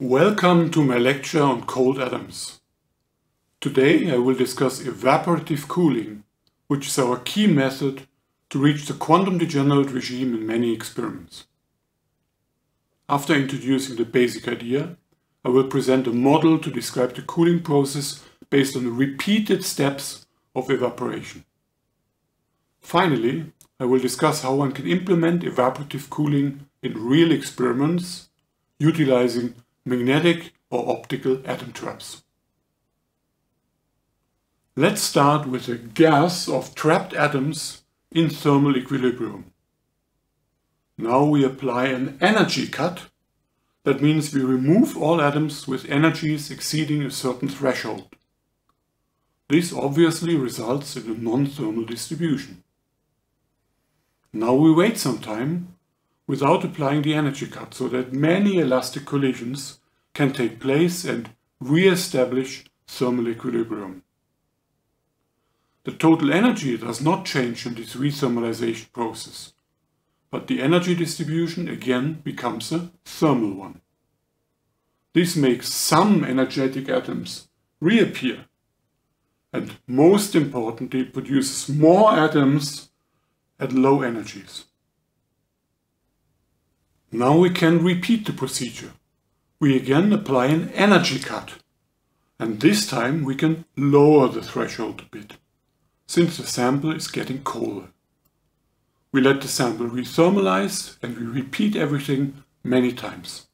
Welcome to my lecture on cold atoms. Today I will discuss evaporative cooling, which is our key method to reach the quantum degenerate regime in many experiments. After introducing the basic idea, I will present a model to describe the cooling process based on repeated steps of evaporation. Finally, I will discuss how one can implement evaporative cooling in real experiments utilizing magnetic or optical atom traps. Let's start with a gas of trapped atoms in thermal equilibrium. Now we apply an energy cut. That means we remove all atoms with energies exceeding a certain threshold. This obviously results in a non-thermal distribution. Now we wait some time without applying the energy cut so that many elastic collisions can take place and re-establish thermal equilibrium. The total energy does not change in this rethermalization process, but the energy distribution again becomes a thermal one. This makes some energetic atoms reappear and most importantly produces more atoms at low energies. Now we can repeat the procedure. We again apply an energy cut. And this time we can lower the threshold a bit, since the sample is getting colder. We let the sample rethermalize and we repeat everything many times.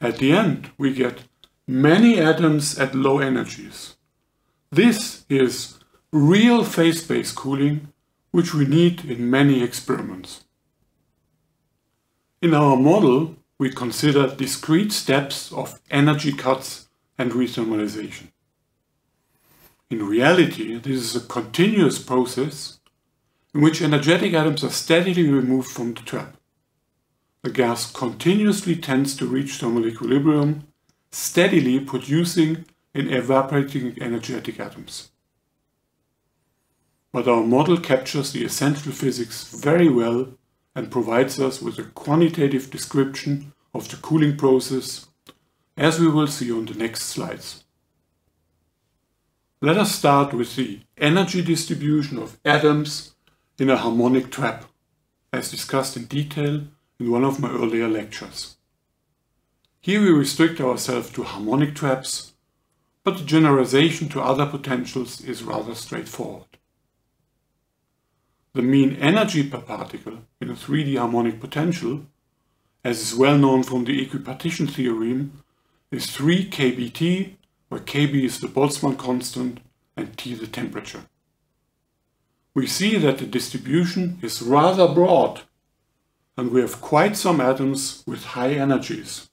At the end we get many atoms at low energies. This is real phase-space cooling which we need in many experiments. In our model, we consider discrete steps of energy cuts and rethermalization. In reality, this is a continuous process in which energetic atoms are steadily removed from the trap. The gas continuously tends to reach thermal equilibrium, steadily producing and evaporating energetic atoms. But our model captures the essential physics very well and provides us with a quantitative description of the cooling process, as we will see on the next slides. Let us start with the energy distribution of atoms in a harmonic trap, as discussed in detail in one of my earlier lectures. Here we restrict ourselves to harmonic traps, but the generalization to other potentials is rather straightforward. The mean energy per particle in a 3D harmonic potential, as is well known from the equipartition theorem, is 3 kBt, where kB is the Boltzmann constant and T the temperature. We see that the distribution is rather broad and we have quite some atoms with high energies.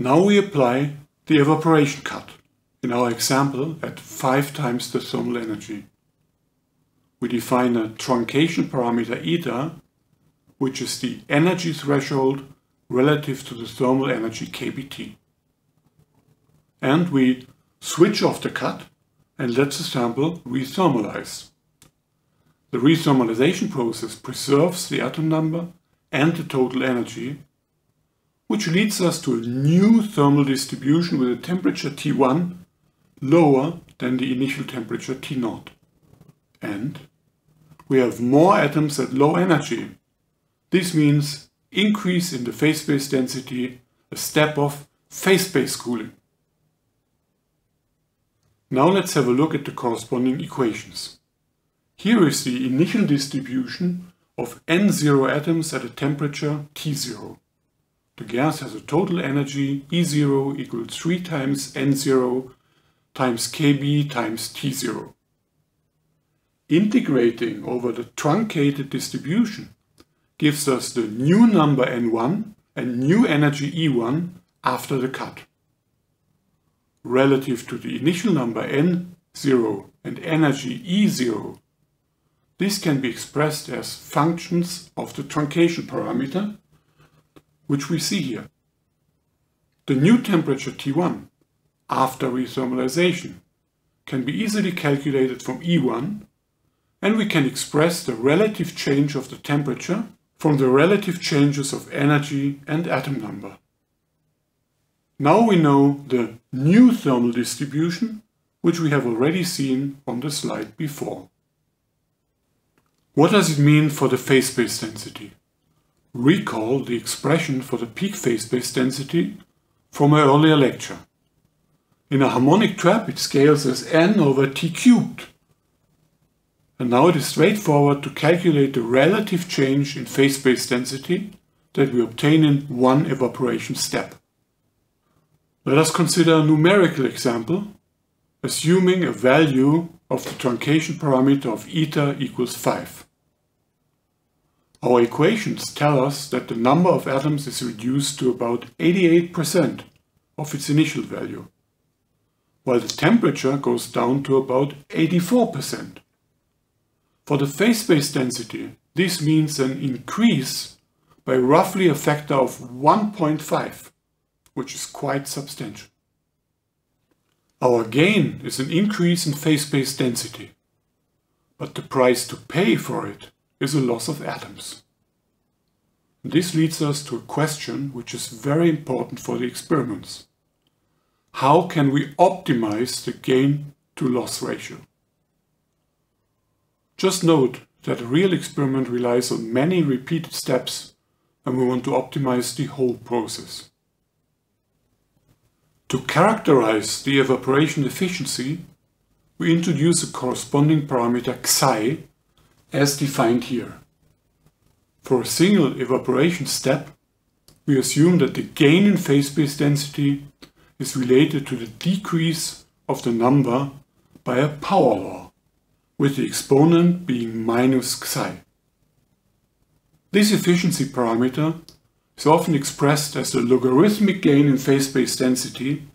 Now we apply the evaporation cut, in our example at 5 times the thermal energy we define a truncation parameter eta, which is the energy threshold relative to the thermal energy kBt. And we switch off the cut and let the sample rethermalize. The rethermalization process preserves the atom number and the total energy, which leads us to a new thermal distribution with a temperature T1 lower than the initial temperature T0. And we have more atoms at low energy. This means increase in the phase space density, a step of phase space cooling. Now let's have a look at the corresponding equations. Here is the initial distribution of n0 atoms at a temperature T0. The gas has a total energy E0 equals 3 times n0 times kB times T0. Integrating over the truncated distribution gives us the new number n1 and new energy E1 after the cut. Relative to the initial number n0 and energy E0, this can be expressed as functions of the truncation parameter, which we see here. The new temperature T1 after rethermalization can be easily calculated from E1 and we can express the relative change of the temperature from the relative changes of energy and atom number. Now we know the new thermal distribution, which we have already seen on the slide before. What does it mean for the phase space density? Recall the expression for the peak phase space density from my earlier lecture. In a harmonic trap it scales as n over t cubed. And now it is straightforward to calculate the relative change in phase space density that we obtain in one evaporation step. Let us consider a numerical example, assuming a value of the truncation parameter of eta equals 5. Our equations tell us that the number of atoms is reduced to about 88% of its initial value, while the temperature goes down to about 84%. For the phase space density, this means an increase by roughly a factor of 1.5, which is quite substantial. Our gain is an increase in phase space density, but the price to pay for it is a loss of atoms. This leads us to a question which is very important for the experiments. How can we optimize the gain to loss ratio? Just note that a real experiment relies on many repeated steps and we want to optimize the whole process. To characterize the evaporation efficiency, we introduce a corresponding parameter xi as defined here. For a single evaporation step, we assume that the gain in phase space density is related to the decrease of the number by a power law, with the exponent being minus xi. This efficiency parameter is often expressed as the logarithmic gain in phase space density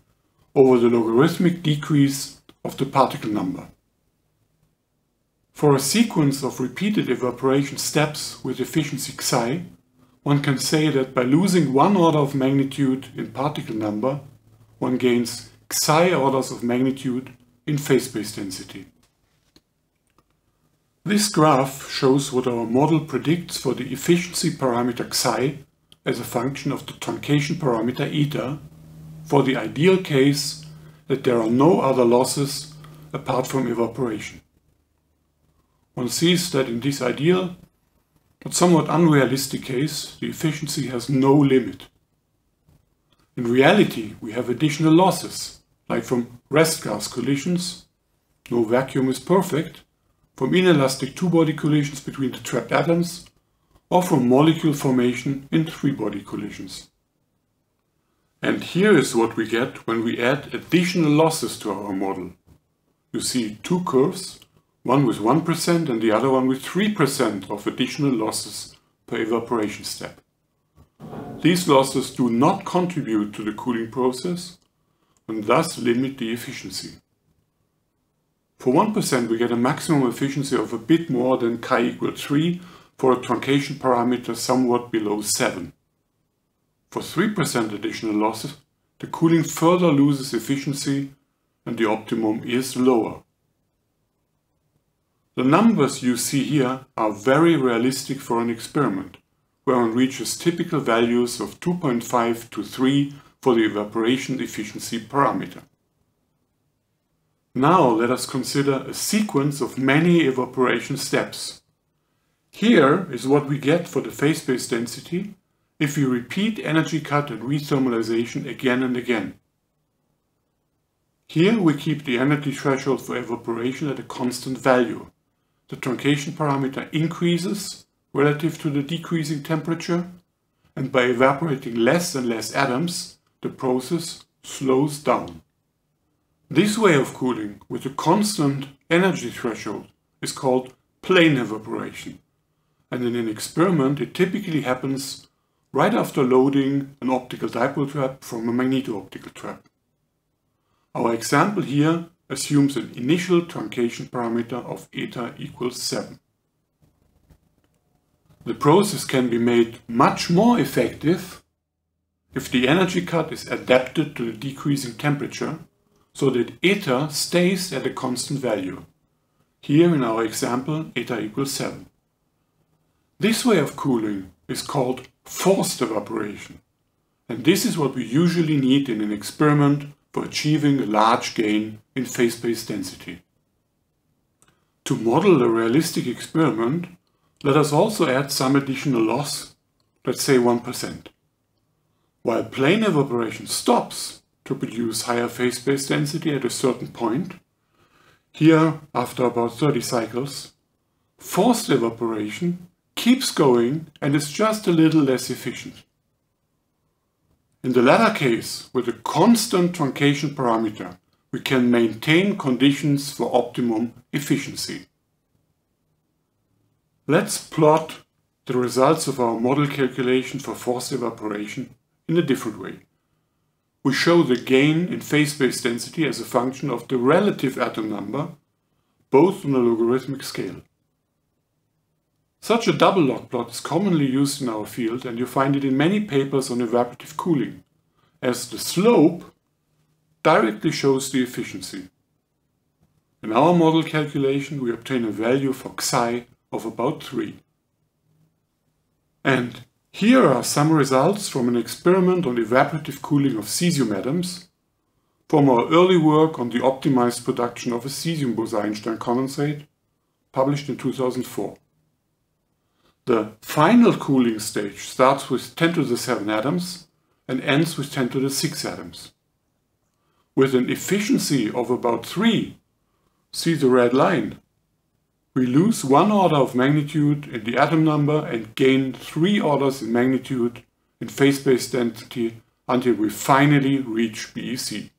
over the logarithmic decrease of the particle number. For a sequence of repeated evaporation steps with efficiency xi, one can say that by losing one order of magnitude in particle number, one gains xi orders of magnitude in phase space density. This graph shows what our model predicts for the efficiency parameter xi as a function of the truncation parameter eta for the ideal case that there are no other losses apart from evaporation one sees that in this ideal but somewhat unrealistic case, the efficiency has no limit. In reality, we have additional losses, like from rest gas collisions, no vacuum is perfect, from inelastic two-body collisions between the trapped atoms, or from molecule formation in three-body collisions. And here is what we get when we add additional losses to our model. You see two curves one with 1% and the other one with 3% of additional losses per evaporation step. These losses do not contribute to the cooling process and thus limit the efficiency. For 1% we get a maximum efficiency of a bit more than xi equals 3 for a truncation parameter somewhat below 7. For 3% additional losses, the cooling further loses efficiency and the optimum is lower. The numbers you see here are very realistic for an experiment, where one reaches typical values of 2.5 to 3 for the evaporation efficiency parameter. Now let us consider a sequence of many evaporation steps. Here is what we get for the phase space density if we repeat energy cut and rethermalization again and again. Here we keep the energy threshold for evaporation at a constant value the truncation parameter increases relative to the decreasing temperature, and by evaporating less and less atoms, the process slows down. This way of cooling with a constant energy threshold is called plain evaporation, and in an experiment it typically happens right after loading an optical dipole trap from a magneto-optical trap. Our example here assumes an initial truncation parameter of eta equals 7. The process can be made much more effective if the energy cut is adapted to the decreasing temperature so that eta stays at a constant value. Here in our example, eta equals 7. This way of cooling is called forced evaporation And this is what we usually need in an experiment for achieving a large gain in phase space density. To model a realistic experiment, let us also add some additional loss, let's say 1%. While plain evaporation stops to produce higher phase space density at a certain point, here after about 30 cycles, forced evaporation keeps going and is just a little less efficient. In the latter case, with a constant truncation parameter, we can maintain conditions for optimum efficiency. Let's plot the results of our model calculation for forced evaporation in a different way. We show the gain in phase space density as a function of the relative atom number, both on a logarithmic scale. Such a double log plot is commonly used in our field and you find it in many papers on evaporative cooling, as the slope directly shows the efficiency. In our model calculation we obtain a value for xi of about 3. And here are some results from an experiment on evaporative cooling of cesium atoms from our early work on the optimized production of a cesium Bose-Einstein condensate, published in 2004. The final cooling stage starts with 10 to the 7 atoms and ends with 10 to the 6 atoms. With an efficiency of about 3, see the red line, we lose one order of magnitude in the atom number and gain three orders in magnitude in phase space density until we finally reach BEC.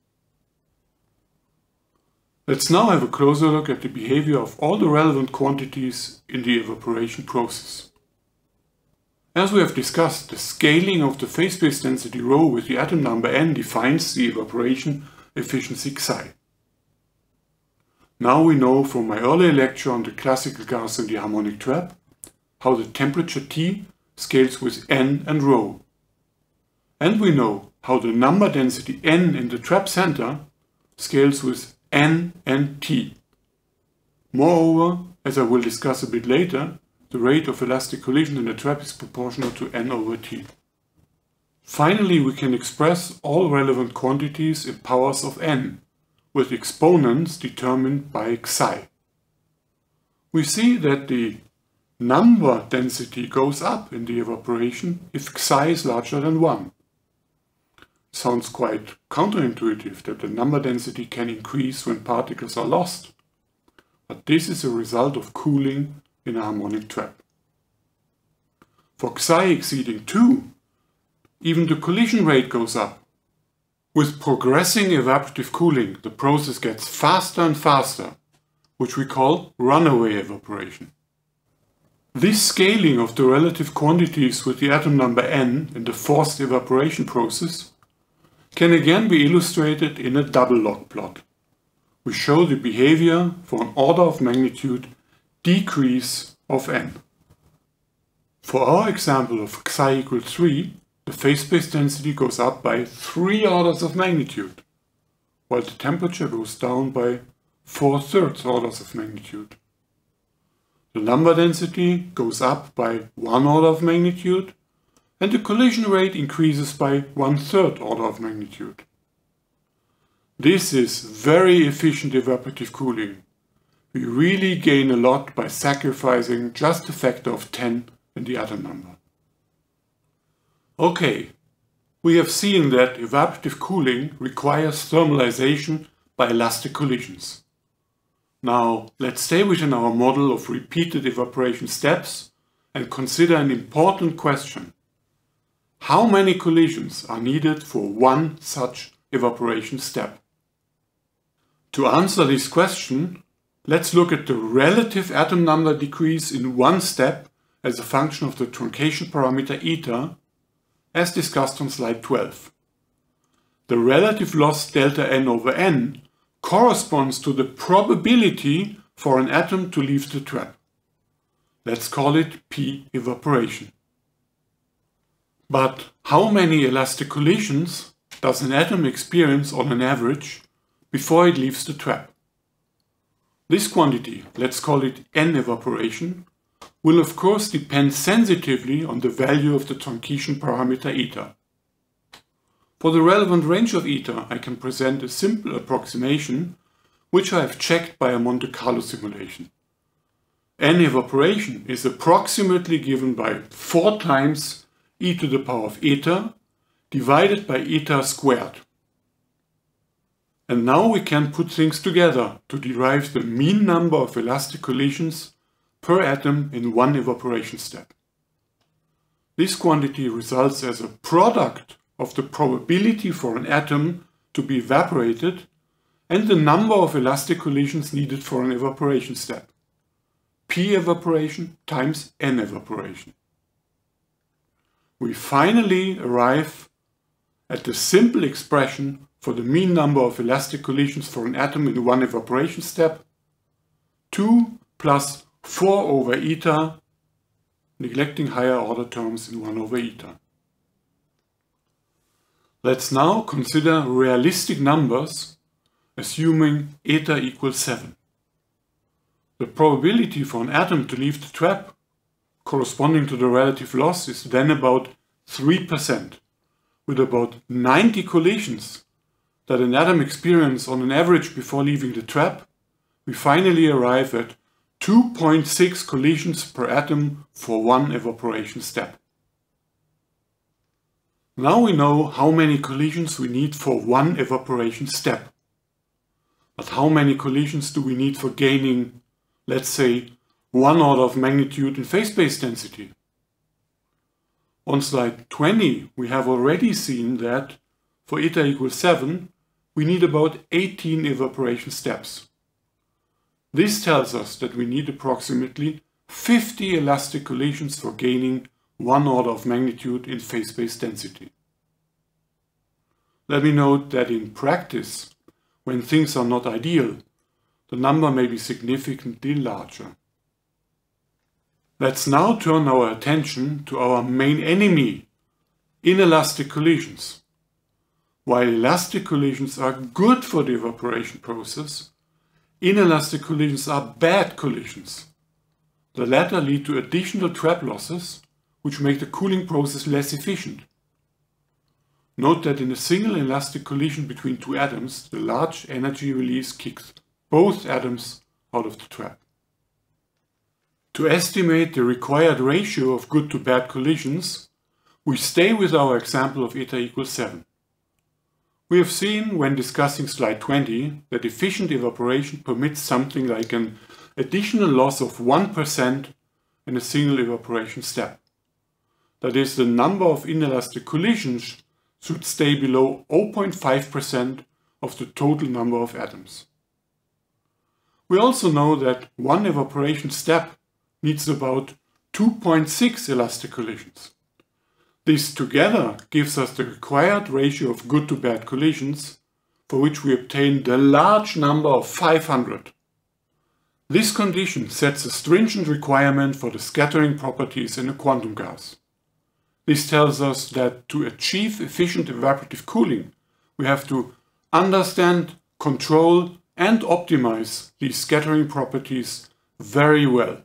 Let's now have a closer look at the behavior of all the relevant quantities in the evaporation process. As we have discussed, the scaling of the phase space density rho with the atom number n defines the evaporation efficiency xi. Now we know from my earlier lecture on the classical gas and the harmonic trap how the temperature T scales with n and rho. And we know how the number density n in the trap center scales with n and t. Moreover, as I will discuss a bit later, the rate of elastic collision in the trap is proportional to n over t. Finally, we can express all relevant quantities in powers of n, with exponents determined by xi. We see that the number density goes up in the evaporation if xi is larger than 1. Sounds quite counterintuitive that the number density can increase when particles are lost, but this is a result of cooling in a harmonic trap. For xi exceeding 2, even the collision rate goes up with progressing evaporative cooling, the process gets faster and faster, which we call runaway evaporation. This scaling of the relative quantities with the atom number n in the forced evaporation process can again be illustrated in a double log plot. We show the behavior for an order of magnitude decrease of n. For our example of xi equals 3, the phase space density goes up by 3 orders of magnitude, while the temperature goes down by 4 thirds orders of magnitude. The number density goes up by 1 order of magnitude, and the collision rate increases by 1 third order of magnitude. This is very efficient evaporative cooling. We really gain a lot by sacrificing just a factor of 10 in the atom number. Okay, we have seen that evaporative cooling requires thermalization by elastic collisions. Now, let's stay within our model of repeated evaporation steps and consider an important question. How many collisions are needed for one such evaporation step? To answer this question, let's look at the relative atom number decrease in one step as a function of the truncation parameter eta as discussed on slide 12. The relative loss delta n over n corresponds to the probability for an atom to leave the trap. Let's call it P evaporation. But how many elastic collisions does an atom experience on an average before it leaves the trap? This quantity, let's call it n evaporation, will of course depend sensitively on the value of the truncation parameter eta. For the relevant range of eta, I can present a simple approximation which I have checked by a Monte Carlo simulation. N evaporation is approximately given by 4 times e to the power of eta divided by eta squared. And now we can put things together to derive the mean number of elastic collisions per atom in one evaporation step. This quantity results as a product of the probability for an atom to be evaporated and the number of elastic collisions needed for an evaporation step. P evaporation times N evaporation. We finally arrive at the simple expression for the mean number of elastic collisions for an atom in one evaporation step. 2 plus 4 over eta, neglecting higher order terms in 1 over eta. Let's now consider realistic numbers assuming eta equals 7. The probability for an atom to leave the trap corresponding to the relative loss is then about 3%, with about 90 collisions that an atom experiences on an average before leaving the trap, we finally arrive at 2.6 collisions per atom for one evaporation step. Now we know how many collisions we need for one evaporation step. But how many collisions do we need for gaining, let's say, one order of magnitude in phase space density? On slide 20, we have already seen that for eta equals 7, we need about 18 evaporation steps. This tells us that we need approximately 50 elastic collisions for gaining one order of magnitude in phase space density. Let me note that in practice, when things are not ideal, the number may be significantly larger. Let's now turn our attention to our main enemy, inelastic collisions. While elastic collisions are good for the evaporation process, inelastic collisions are bad collisions. The latter lead to additional trap losses, which make the cooling process less efficient. Note that in a single elastic collision between two atoms, the large energy release kicks both atoms out of the trap. To estimate the required ratio of good to bad collisions, we stay with our example of eta equals 7. We have seen when discussing slide 20 that efficient evaporation permits something like an additional loss of 1% in a single evaporation step. That is, the number of inelastic collisions should stay below 0.5% of the total number of atoms. We also know that one evaporation step needs about 2.6 elastic collisions. This together gives us the required ratio of good to bad collisions, for which we obtain the large number of 500. This condition sets a stringent requirement for the scattering properties in a quantum gas. This tells us that to achieve efficient evaporative cooling, we have to understand, control and optimize these scattering properties very well.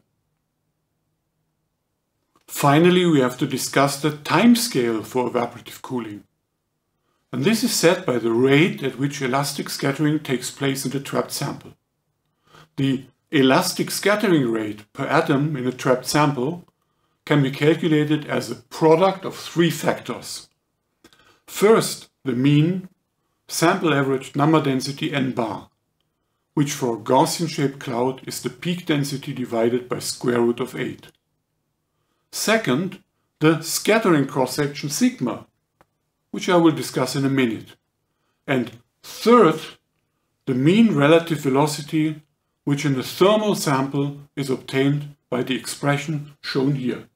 Finally, we have to discuss the time scale for evaporative cooling. And this is set by the rate at which elastic scattering takes place in the trapped sample. The elastic scattering rate per atom in a trapped sample can be calculated as a product of three factors. First, the mean sample average number density n bar, which for a Gaussian-shaped cloud is the peak density divided by square root of 8. Second, the scattering cross-section sigma, which I will discuss in a minute. And third, the mean relative velocity, which in the thermal sample is obtained by the expression shown here.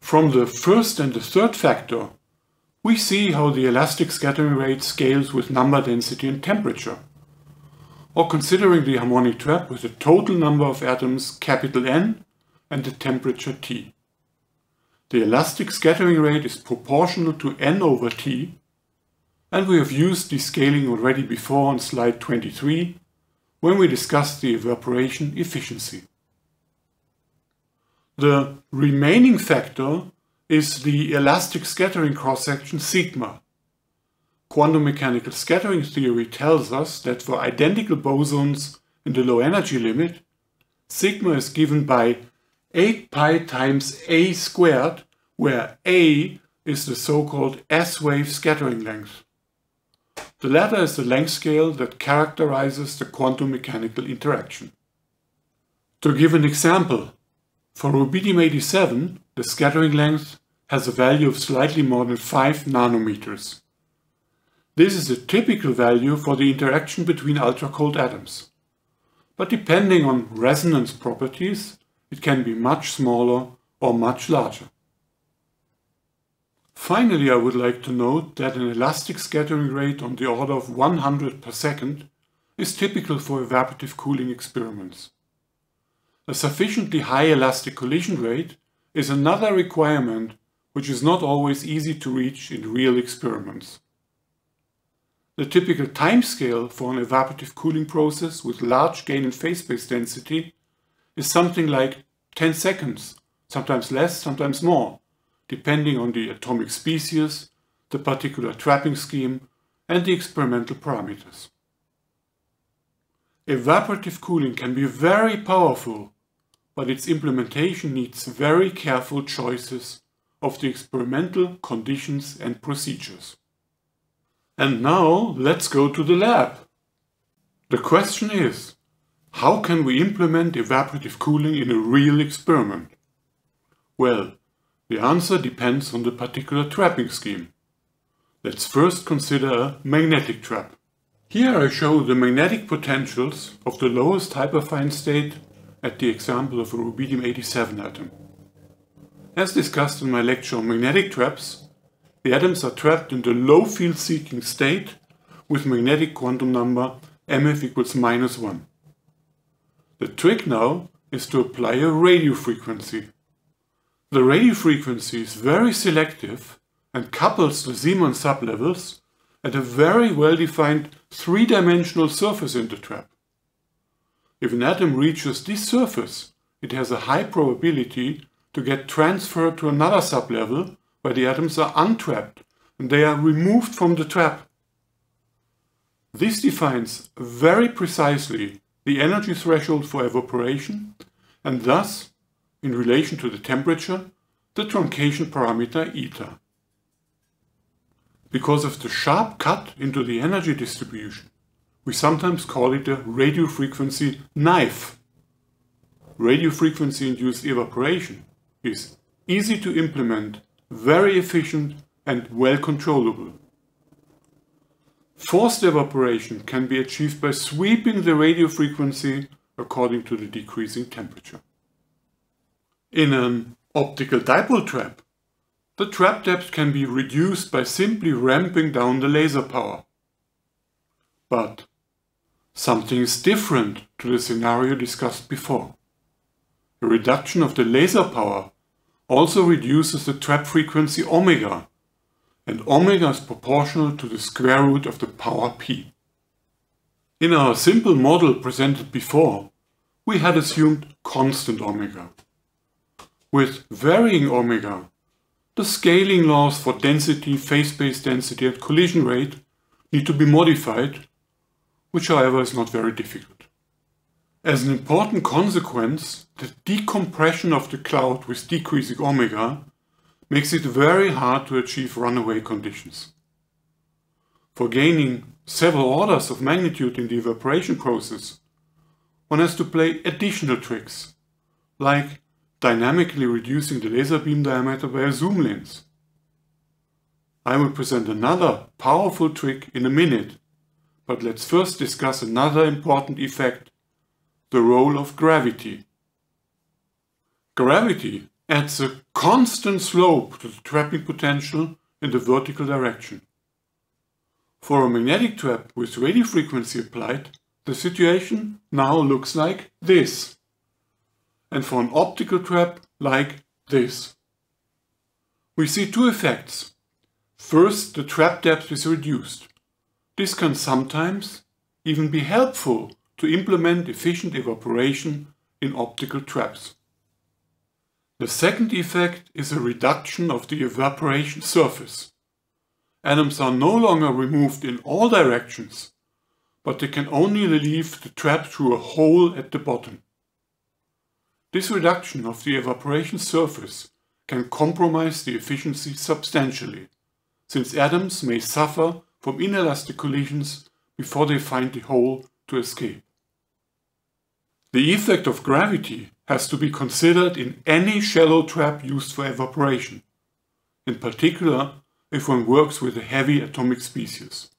From the first and the third factor, we see how the elastic scattering rate scales with number density and temperature. Or considering the harmonic trap with a total number of atoms capital N and the temperature T. The elastic scattering rate is proportional to n over T, and we have used this scaling already before on slide 23 when we discussed the evaporation efficiency. The remaining factor is the elastic scattering cross-section sigma, quantum mechanical scattering theory tells us that for identical bosons in the low energy limit, sigma is given by 8 pi times a squared, where a is the so-called S-wave scattering length. The latter is the length scale that characterizes the quantum mechanical interaction. To give an example, for rubidium-87, the scattering length has a value of slightly more than 5 nanometers. This is a typical value for the interaction between ultra-cold atoms. But depending on resonance properties, it can be much smaller or much larger. Finally, I would like to note that an elastic scattering rate on the order of 100 per second is typical for evaporative cooling experiments. A sufficiently high elastic collision rate is another requirement which is not always easy to reach in real experiments. The typical timescale for an evaporative cooling process with large gain in phase space density is something like 10 seconds, sometimes less, sometimes more, depending on the atomic species, the particular trapping scheme, and the experimental parameters. Evaporative cooling can be very powerful, but its implementation needs very careful choices of the experimental conditions and procedures. And now let's go to the lab. The question is, how can we implement evaporative cooling in a real experiment? Well, the answer depends on the particular trapping scheme. Let's first consider a magnetic trap. Here I show the magnetic potentials of the lowest hyperfine state at the example of a rubidium-87 atom. As discussed in my lecture on magnetic traps, the atoms are trapped in the low field seeking state with magnetic quantum number mf equals minus 1. The trick now is to apply a radio frequency the radio frequency is very selective and couples the Zeeman sublevels at a very well-defined three-dimensional surface in the trap. If an atom reaches this surface, it has a high probability to get transferred to another sublevel where the atoms are untrapped and they are removed from the trap. This defines very precisely the energy threshold for evaporation and thus in relation to the temperature, the truncation parameter eta. Because of the sharp cut into the energy distribution, we sometimes call it a radio frequency knife. Radio frequency induced evaporation is easy to implement, very efficient and well controllable. Forced evaporation can be achieved by sweeping the radio frequency according to the decreasing temperature. In an optical dipole trap, the trap depth can be reduced by simply ramping down the laser power. But something is different to the scenario discussed before. The reduction of the laser power also reduces the trap frequency omega, and omega is proportional to the square root of the power p. In our simple model presented before, we had assumed constant omega with varying omega. The scaling laws for density, phase space density and collision rate need to be modified, which however is not very difficult. As an important consequence, the decompression of the cloud with decreasing omega makes it very hard to achieve runaway conditions. For gaining several orders of magnitude in the evaporation process, one has to play additional tricks, like dynamically reducing the laser beam diameter by a zoom lens. I will present another powerful trick in a minute, but let's first discuss another important effect, the role of gravity. Gravity adds a constant slope to the trapping potential in the vertical direction. For a magnetic trap with radio frequency applied, the situation now looks like this and for an optical trap like this. We see two effects. First, the trap depth is reduced. This can sometimes even be helpful to implement efficient evaporation in optical traps. The second effect is a reduction of the evaporation surface. atoms are no longer removed in all directions, but they can only leave the trap through a hole at the bottom. This reduction of the evaporation surface can compromise the efficiency substantially, since atoms may suffer from inelastic collisions before they find the hole to escape. The effect of gravity has to be considered in any shallow trap used for evaporation, in particular if one works with a heavy atomic species.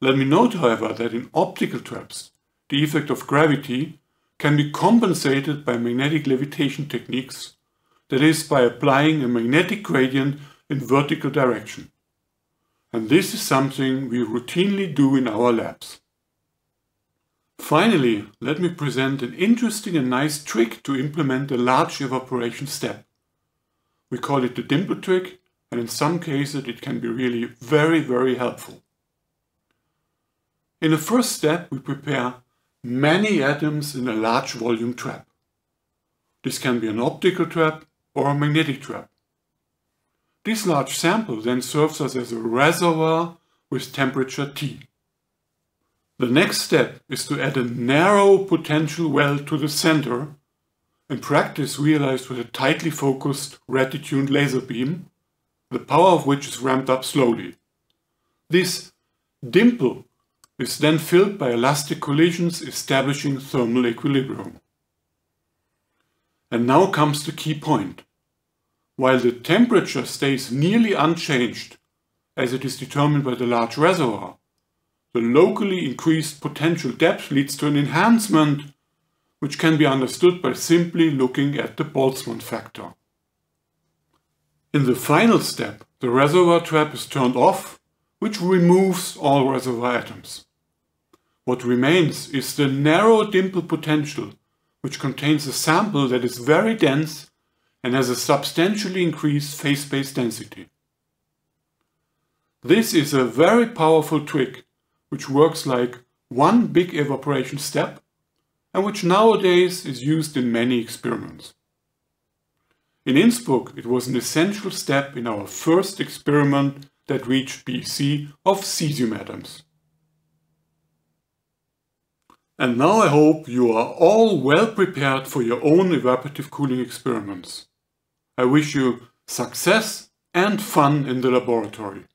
Let me note, however, that in optical traps, the effect of gravity can be compensated by magnetic levitation techniques, that is, by applying a magnetic gradient in vertical direction. And this is something we routinely do in our labs. Finally, let me present an interesting and nice trick to implement a large evaporation step. We call it the dimple trick and in some cases it can be really very, very helpful. In the first step we prepare many atoms in a large volume trap. This can be an optical trap or a magnetic trap. This large sample then serves us as a reservoir with temperature T. The next step is to add a narrow potential well to the center, in practice realized with a tightly focused red-tuned laser beam, the power of which is ramped up slowly. This dimple is then filled by elastic collisions establishing thermal equilibrium. And now comes the key point. While the temperature stays nearly unchanged, as it is determined by the large reservoir, the locally increased potential depth leads to an enhancement, which can be understood by simply looking at the Boltzmann factor. In the final step, the reservoir trap is turned off, which removes all reservoir atoms. What remains is the narrow dimple potential, which contains a sample that is very dense and has a substantially increased phase space density. This is a very powerful trick which works like one big evaporation step and which nowadays is used in many experiments. In Innsbruck, it was an essential step in our first experiment that reached BEC of cesium atoms. And now I hope you are all well prepared for your own evaporative cooling experiments. I wish you success and fun in the laboratory.